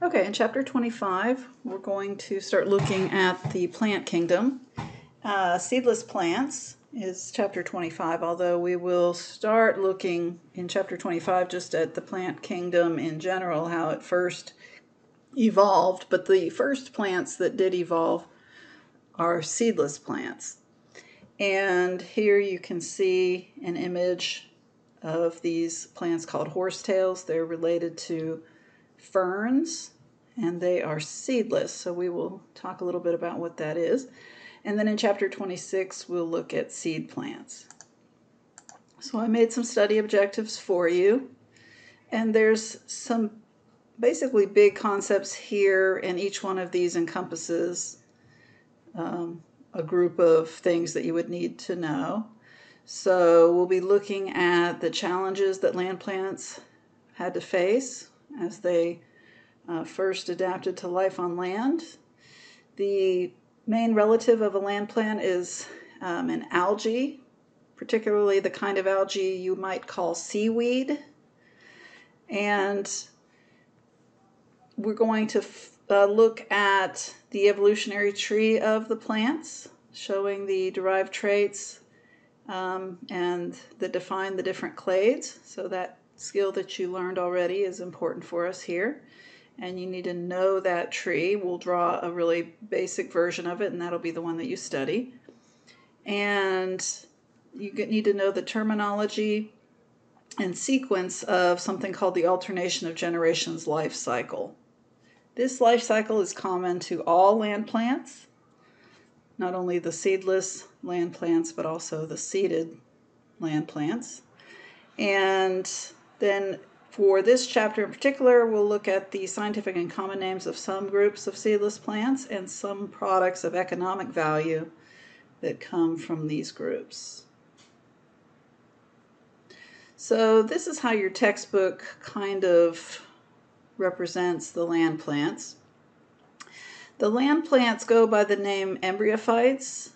Okay, in chapter 25, we're going to start looking at the plant kingdom. Uh, seedless plants is chapter 25, although we will start looking in chapter 25 just at the plant kingdom in general, how it first evolved. But the first plants that did evolve are seedless plants. And here you can see an image of these plants called horsetails. They're related to ferns and they are seedless. So we will talk a little bit about what that is. And then in chapter 26, we'll look at seed plants. So I made some study objectives for you. And there's some basically big concepts here, and each one of these encompasses um, a group of things that you would need to know. So we'll be looking at the challenges that land plants had to face as they uh, first adapted to life on land. The main relative of a land plant is um, an algae, particularly the kind of algae you might call seaweed. And we're going to uh, look at the evolutionary tree of the plants, showing the derived traits um, and that define the different clades. So that skill that you learned already is important for us here. And you need to know that tree. We'll draw a really basic version of it, and that'll be the one that you study. And you need to know the terminology and sequence of something called the alternation of generations life cycle. This life cycle is common to all land plants, not only the seedless land plants, but also the seeded land plants. And then for this chapter in particular, we'll look at the scientific and common names of some groups of seedless plants and some products of economic value that come from these groups. So this is how your textbook kind of represents the land plants. The land plants go by the name embryophytes,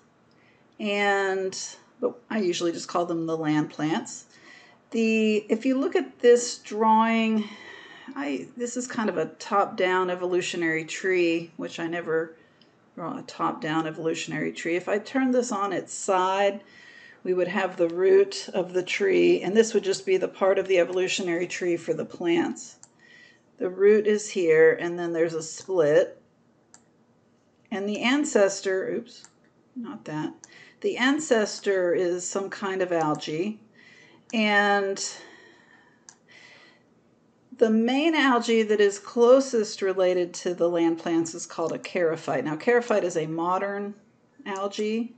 and but I usually just call them the land plants. The if you look at this drawing, I this is kind of a top-down evolutionary tree, which I never draw a top-down evolutionary tree. If I turn this on its side, we would have the root of the tree, and this would just be the part of the evolutionary tree for the plants. The root is here, and then there's a split. And the ancestor, oops, not that. The ancestor is some kind of algae. And the main algae that is closest related to the land plants is called a charophyte. Now, charophyte is a modern algae,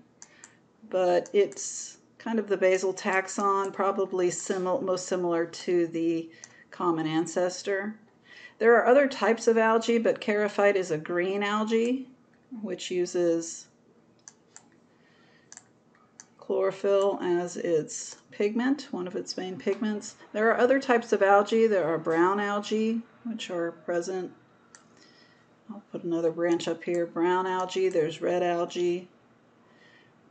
but it's kind of the basal taxon, probably simil most similar to the common ancestor. There are other types of algae, but charophyte is a green algae, which uses chlorophyll as its pigment, one of its main pigments. There are other types of algae. There are brown algae, which are present. I'll put another branch up here. Brown algae, there's red algae,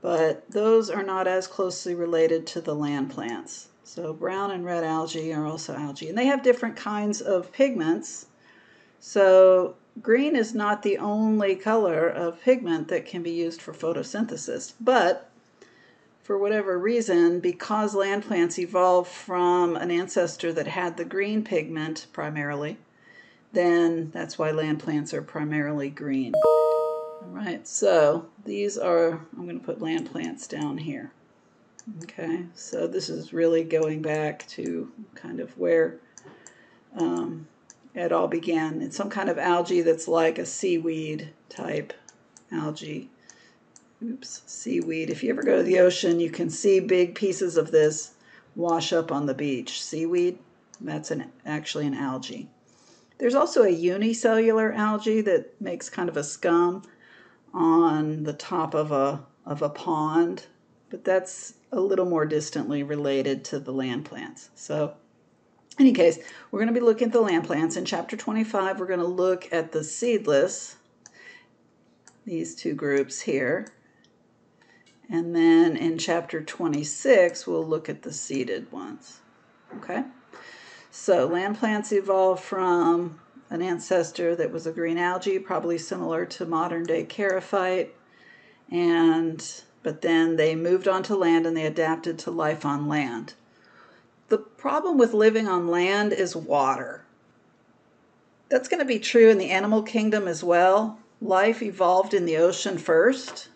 but those are not as closely related to the land plants. So brown and red algae are also algae, and they have different kinds of pigments. So green is not the only color of pigment that can be used for photosynthesis, but for whatever reason, because land plants evolved from an ancestor that had the green pigment primarily, then that's why land plants are primarily green. All right, so these are, I'm going to put land plants down here. Okay, so this is really going back to kind of where um, it all began. It's some kind of algae that's like a seaweed type algae oops, seaweed. If you ever go to the ocean, you can see big pieces of this wash up on the beach. Seaweed, that's an actually an algae. There's also a unicellular algae that makes kind of a scum on the top of a of a pond, but that's a little more distantly related to the land plants. So in any case, we're going to be looking at the land plants. In chapter 25, we're going to look at the seedless, these two groups here. And then in chapter 26, we'll look at the seeded ones. Okay? So land plants evolved from an ancestor that was a green algae, probably similar to modern day charophyte. And but then they moved onto land and they adapted to life on land. The problem with living on land is water. That's going to be true in the animal kingdom as well. Life evolved in the ocean first.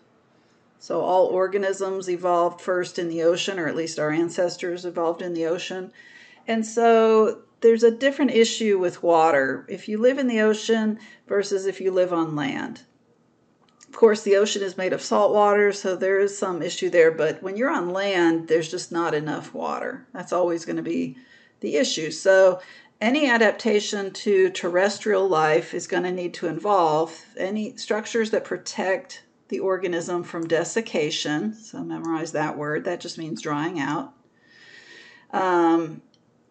So all organisms evolved first in the ocean, or at least our ancestors evolved in the ocean. And so there's a different issue with water if you live in the ocean versus if you live on land. Of course, the ocean is made of salt water, so there is some issue there, but when you're on land, there's just not enough water. That's always going to be the issue. So, any adaptation to terrestrial life is going to need to involve any structures that protect the organism from desiccation. So, memorize that word. That just means drying out. Um,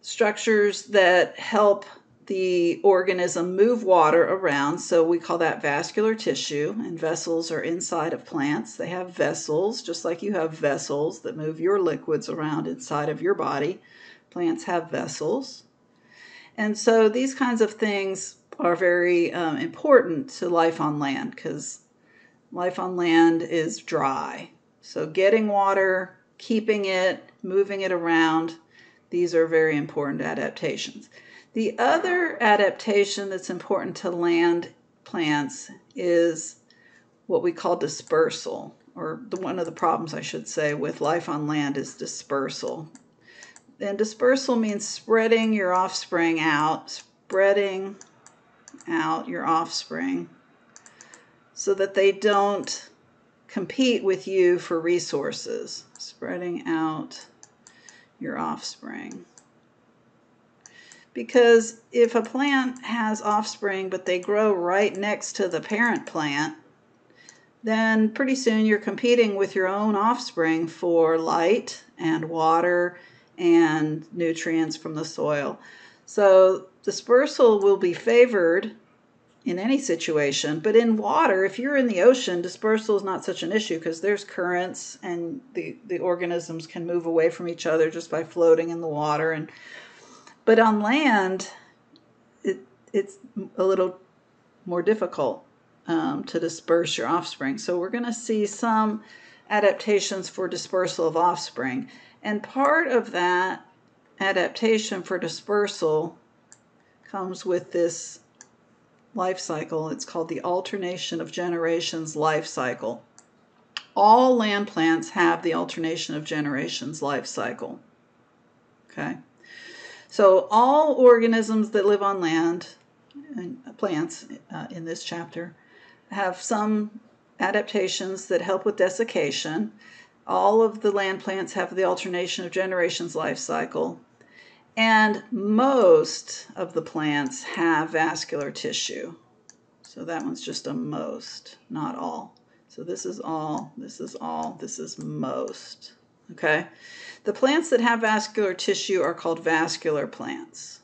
structures that help the organism move water around. So we call that vascular tissue, and vessels are inside of plants. They have vessels, just like you have vessels that move your liquids around inside of your body. Plants have vessels. And so these kinds of things are very um, important to life on land because life on land is dry. So getting water, keeping it, moving it around these are very important adaptations. The other adaptation that's important to land plants is what we call dispersal, or the, one of the problems, I should say, with life on land is dispersal. And dispersal means spreading your offspring out, spreading out your offspring so that they don't compete with you for resources. Spreading out your offspring. Because if a plant has offspring but they grow right next to the parent plant, then pretty soon you're competing with your own offspring for light and water and nutrients from the soil. So dispersal will be favored in any situation. But in water, if you're in the ocean, dispersal is not such an issue because there's currents and the, the organisms can move away from each other just by floating in the water. And but on land, it, it's a little more difficult um, to disperse your offspring. So we're going to see some adaptations for dispersal of offspring. And part of that adaptation for dispersal comes with this life cycle. It's called the alternation of generations life cycle. All land plants have the alternation of generations life cycle. Okay? So, all organisms that live on land, and plants uh, in this chapter, have some adaptations that help with desiccation. All of the land plants have the alternation of generations life cycle. And most of the plants have vascular tissue. So that one's just a most, not all. So this is all, this is all, this is most. Okay? The plants that have vascular tissue are called vascular plants.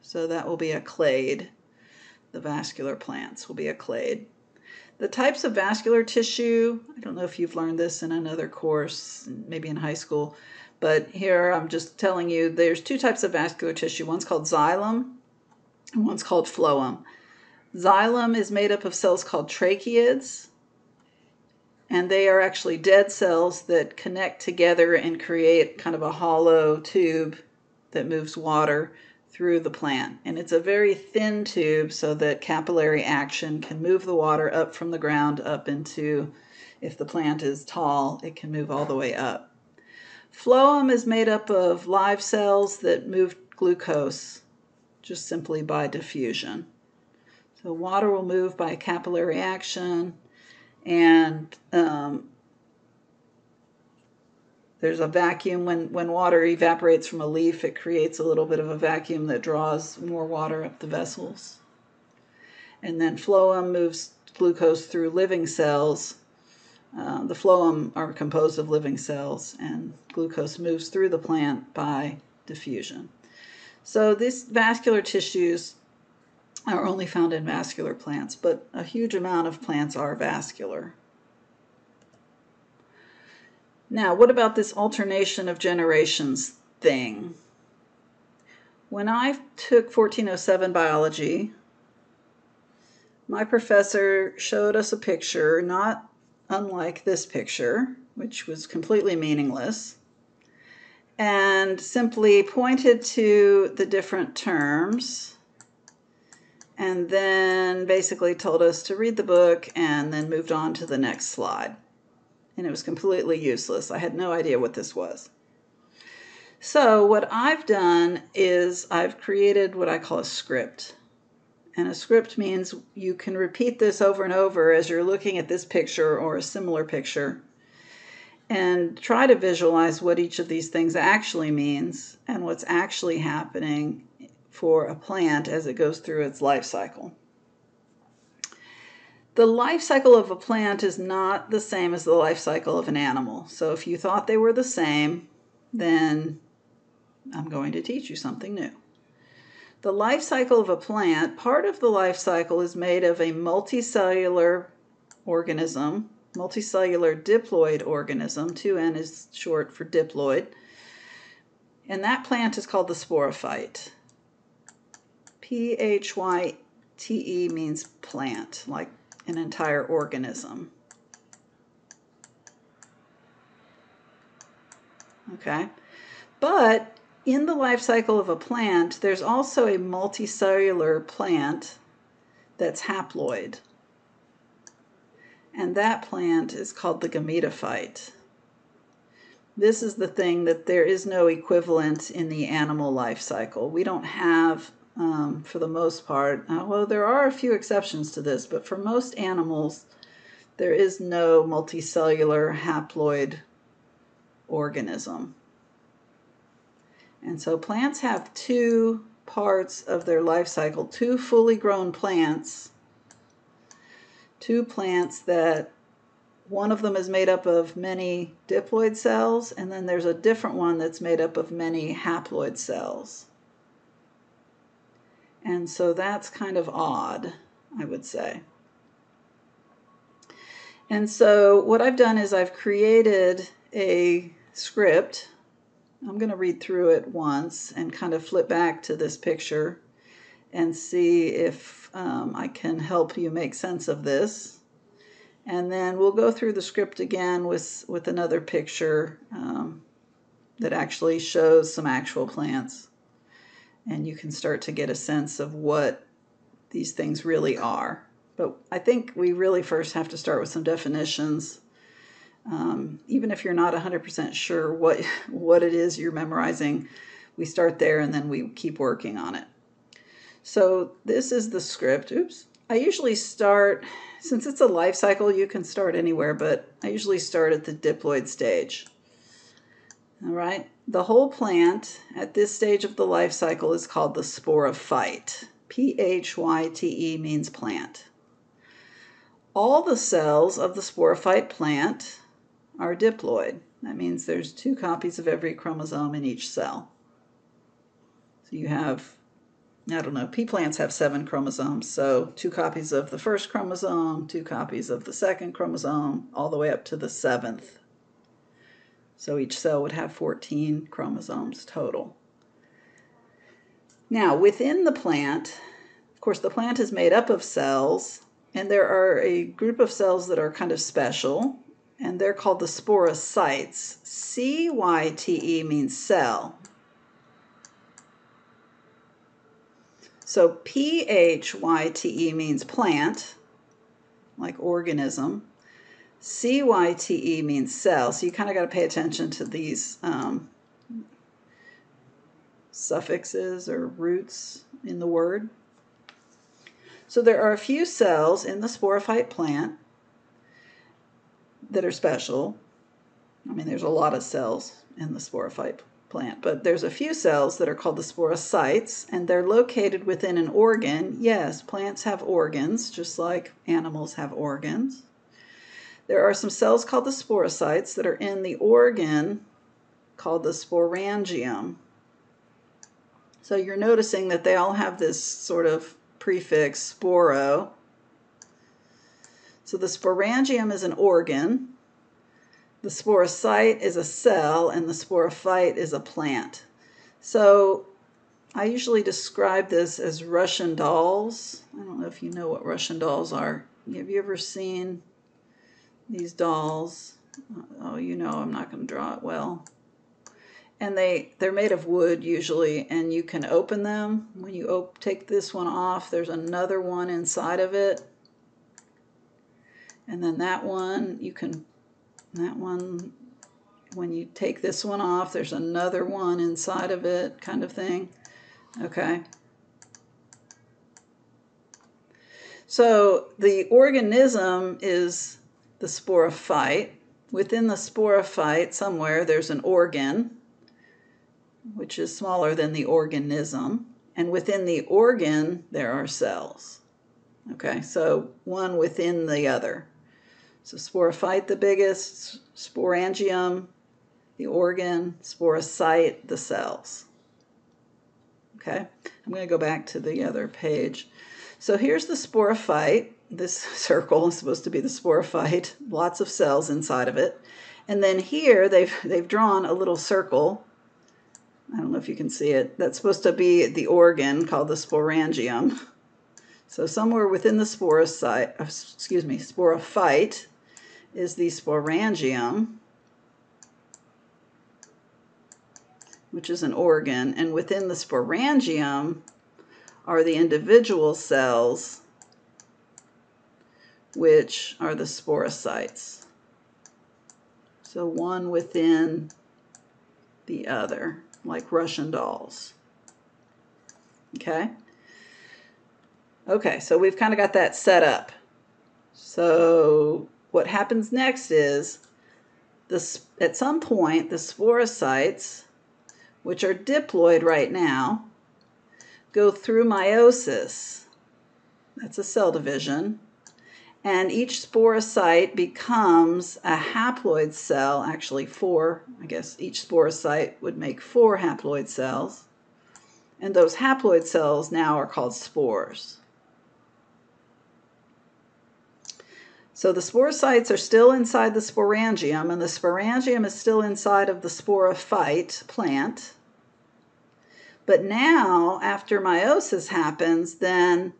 So that will be a clade. The vascular plants will be a clade. The types of vascular tissue, I don't know if you've learned this in another course, maybe in high school, but here I'm just telling you there's two types of vascular tissue. One's called xylem and one's called phloem. Xylem is made up of cells called tracheids, and they are actually dead cells that connect together and create kind of a hollow tube that moves water through the plant. And it's a very thin tube so that capillary action can move the water up from the ground up into, if the plant is tall, it can move all the way up. Phloem is made up of live cells that move glucose just simply by diffusion. So water will move by capillary action, and um, there's a vacuum when, when water evaporates from a leaf, it creates a little bit of a vacuum that draws more water up the vessels. And then phloem moves glucose through living cells uh, the phloem are composed of living cells, and glucose moves through the plant by diffusion. So these vascular tissues are only found in vascular plants, but a huge amount of plants are vascular. Now, what about this alternation of generations thing? When I took 1407 biology, my professor showed us a picture not unlike this picture, which was completely meaningless, and simply pointed to the different terms and then basically told us to read the book and then moved on to the next slide. And it was completely useless. I had no idea what this was. So, what I've done is I've created what I call a script. And a script means you can repeat this over and over as you're looking at this picture or a similar picture and try to visualize what each of these things actually means and what's actually happening for a plant as it goes through its life cycle. The life cycle of a plant is not the same as the life cycle of an animal. So if you thought they were the same, then I'm going to teach you something new. The life cycle of a plant, part of the life cycle is made of a multicellular organism, multicellular diploid organism. 2N is short for diploid. And that plant is called the sporophyte. P H Y T E means plant, like an entire organism. Okay? But in the life cycle of a plant, there's also a multicellular plant that's haploid. And that plant is called the gametophyte. This is the thing that there is no equivalent in the animal life cycle. We don't have, um, for the most part, uh, well, there are a few exceptions to this, but for most animals, there is no multicellular haploid organism. And so plants have two parts of their life cycle, two fully grown plants, two plants that one of them is made up of many diploid cells, and then there's a different one that's made up of many haploid cells. And so that's kind of odd, I would say. And so what I've done is I've created a script I'm going to read through it once and kind of flip back to this picture and see if um, I can help you make sense of this. And then we'll go through the script again with, with another picture um, that actually shows some actual plants. And you can start to get a sense of what these things really are. But I think we really first have to start with some definitions um, even if you're not 100% sure what, what it is you're memorizing, we start there and then we keep working on it. So this is the script. Oops. I usually start, since it's a life cycle, you can start anywhere, but I usually start at the diploid stage. All right. The whole plant at this stage of the life cycle is called the sporophyte. P H Y T E means plant. All the cells of the sporophyte plant are diploid. That means there's two copies of every chromosome in each cell. So you have, I don't know, pea plants have seven chromosomes, so two copies of the first chromosome, two copies of the second chromosome, all the way up to the seventh. So each cell would have 14 chromosomes total. Now, within the plant, of course, the plant is made up of cells, and there are a group of cells that are kind of special and they're called the sporocytes. C Y T E means cell. So P H Y T E means plant, like organism. C Y T E means cell. So you kind of got to pay attention to these um, suffixes or roots in the word. So there are a few cells in the sporophyte plant that are special. I mean, there's a lot of cells in the sporophyte plant, but there's a few cells that are called the sporocytes, and they're located within an organ. Yes, plants have organs, just like animals have organs. There are some cells called the sporocytes that are in the organ called the sporangium. So you're noticing that they all have this sort of prefix sporo, so the sporangium is an organ, the sporocyte is a cell, and the sporophyte is a plant. So I usually describe this as Russian dolls. I don't know if you know what Russian dolls are. Have you ever seen these dolls? Uh, oh, you know I'm not going to draw it well. And they, they're made of wood usually, and you can open them. When you take this one off, there's another one inside of it. And then that one, you can, that one, when you take this one off, there's another one inside of it kind of thing. Okay. So the organism is the sporophyte. Within the sporophyte, somewhere, there's an organ, which is smaller than the organism. And within the organ, there are cells. Okay, so one within the other. So sporophyte, the biggest, sporangium, the organ, sporocyte, the cells. Okay, I'm going to go back to the other page. So here's the sporophyte. This circle is supposed to be the sporophyte, lots of cells inside of it. And then here they've, they've drawn a little circle. I don't know if you can see it. That's supposed to be the organ called the sporangium. So somewhere within the sporocyte, uh, excuse me, sporophyte is the sporangium. which is an organ, and within the sporangium are the individual cells, which are the sporocytes. So one within the other, like Russian dolls. Okay? Okay, so we've kind of got that set up. So what happens next is at some point the sporocytes which are diploid right now, go through meiosis. That's a cell division. And each sporocyte becomes a haploid cell, actually four, I guess each sporocyte would make four haploid cells. And those haploid cells now are called spores. So the sporocytes are still inside the sporangium, and the sporangium is still inside of the sporophyte plant. But now, after meiosis happens, then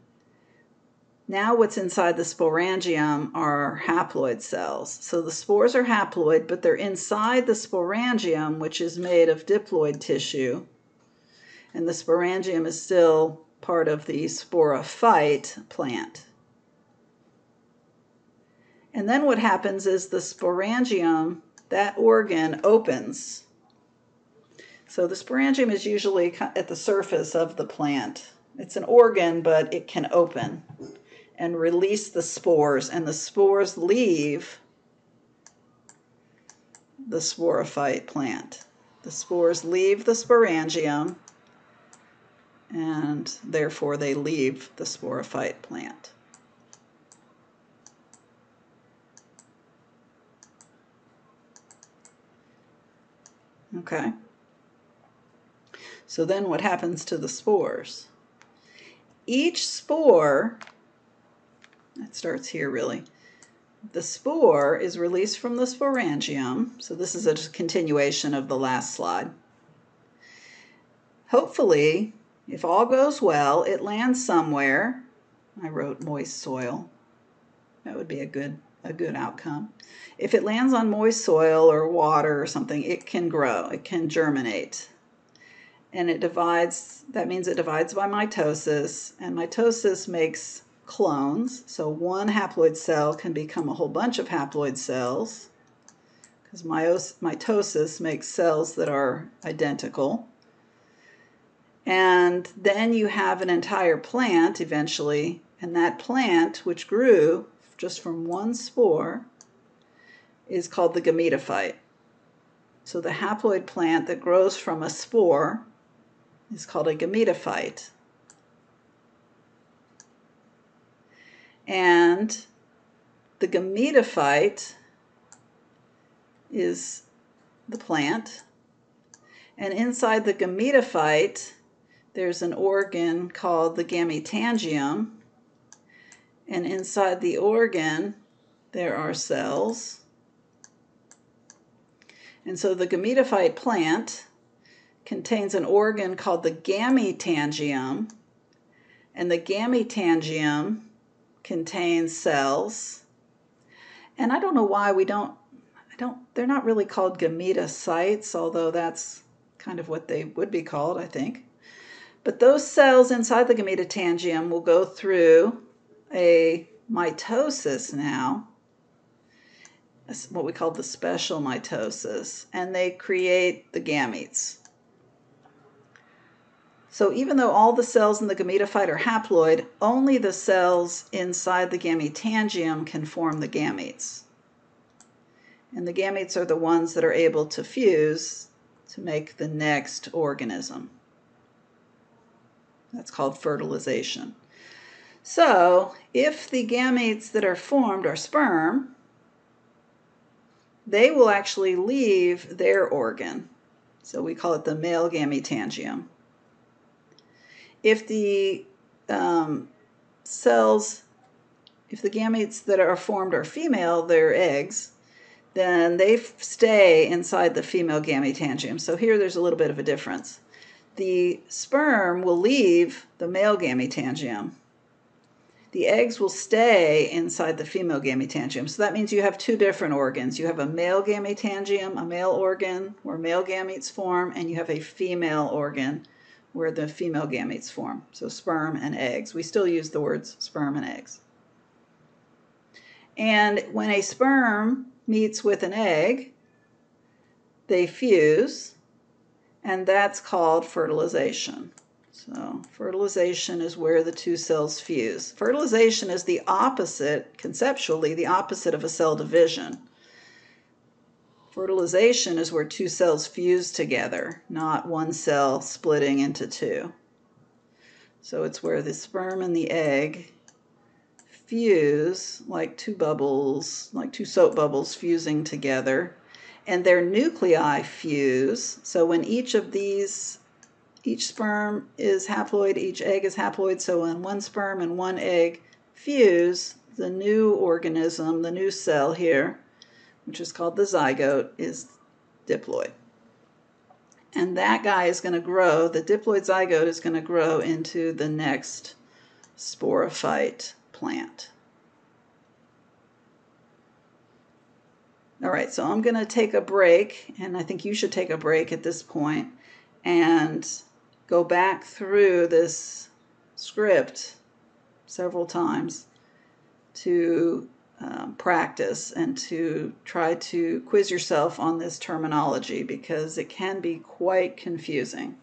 now what's inside the sporangium are haploid cells. So the spores are haploid, but they're inside the sporangium, which is made of diploid tissue. And the sporangium is still part of the sporophyte plant. And then what happens is the sporangium, that organ opens. So the sporangium is usually at the surface of the plant. It's an organ, but it can open and release the spores, and the spores leave the sporophyte plant. The spores leave the sporangium, and therefore they leave the sporophyte plant. Okay. So then what happens to the spores? Each spore, it starts here really, the spore is released from the sporangium. So this is a continuation of the last slide. Hopefully, if all goes well, it lands somewhere. I wrote moist soil. That would be a good a good outcome. If it lands on moist soil or water or something, it can grow, it can germinate. And it divides, that means it divides by mitosis, and mitosis makes clones. So one haploid cell can become a whole bunch of haploid cells because mitosis makes cells that are identical. And then you have an entire plant eventually, and that plant, which grew just from one spore, is called the gametophyte. So the haploid plant that grows from a spore is called a gametophyte. And the gametophyte is the plant. And inside the gametophyte, there's an organ called the gametangium. And inside the organ, there are cells. And so the gametophyte plant contains an organ called the gametangium, and the gametangium contains cells. And I don't know why we don't I don't they're not really called gametocytes, although that's kind of what they would be called, I think. But those cells inside the gametotangium will go through a mitosis now, what we call the special mitosis, and they create the gametes. So even though all the cells in the gametophyte are haploid, only the cells inside the gametangium can form the gametes. And the gametes are the ones that are able to fuse to make the next organism. That's called fertilization. So, if the gametes that are formed are sperm, they will actually leave their organ. So we call it the male gametangium. If the um, cells, if the gametes that are formed are female, they're eggs, then they stay inside the female gametangium. So here there's a little bit of a difference. The sperm will leave the male gametangium. The eggs will stay inside the female gametangium. So that means you have two different organs. You have a male gametangium, a male organ where male gametes form, and you have a female organ where the female gametes form. So sperm and eggs. We still use the words sperm and eggs. And when a sperm meets with an egg, they fuse, and that's called fertilization. So, fertilization is where the two cells fuse. Fertilization is the opposite, conceptually, the opposite of a cell division. Fertilization is where two cells fuse together, not one cell splitting into two. So, it's where the sperm and the egg fuse like two bubbles, like two soap bubbles fusing together, and their nuclei fuse. So when each of these, each sperm is haploid, each egg is haploid, so when one sperm and one egg fuse, the new organism, the new cell here, which is called the zygote, is diploid. And that guy is going to grow, the diploid zygote is going to grow into the next sporophyte plant. All right, so I'm going to take a break, and I think you should take a break at this point and go back through this script several times to um, practice and to try to quiz yourself on this terminology because it can be quite confusing.